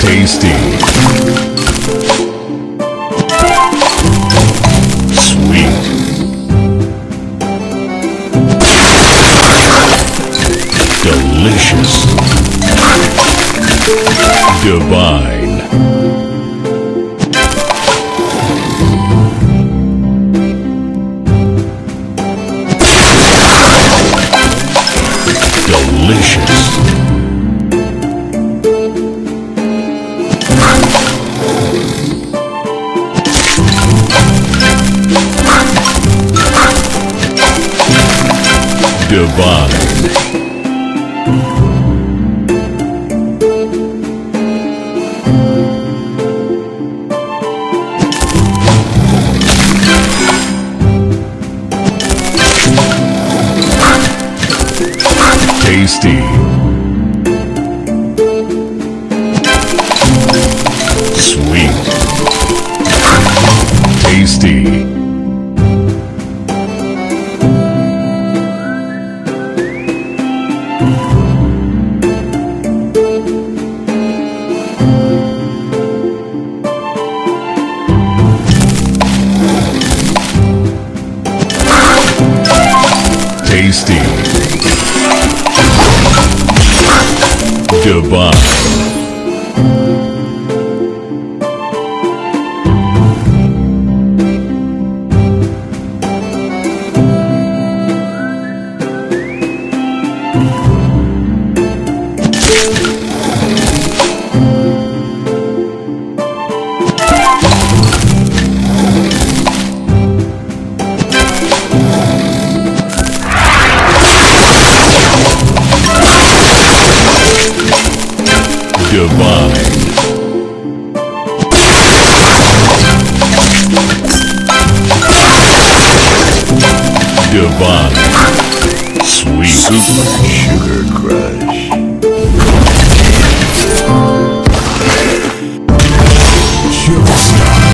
Tasty. Sweet. Delicious. Divine. Delicious. Divine. Tasty. Tasty. Divine. Divine. Divine. Sweet. Super Sugar Crush.